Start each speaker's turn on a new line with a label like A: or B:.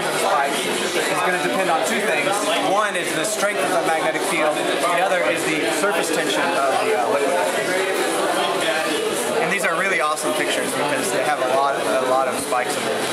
A: size of the spike is going to depend on two things. One is the strength of the magnetic field. The other is the surface tension of the uh, liquid. And these are really awesome pictures because they have a lot, a lot of spikes in them.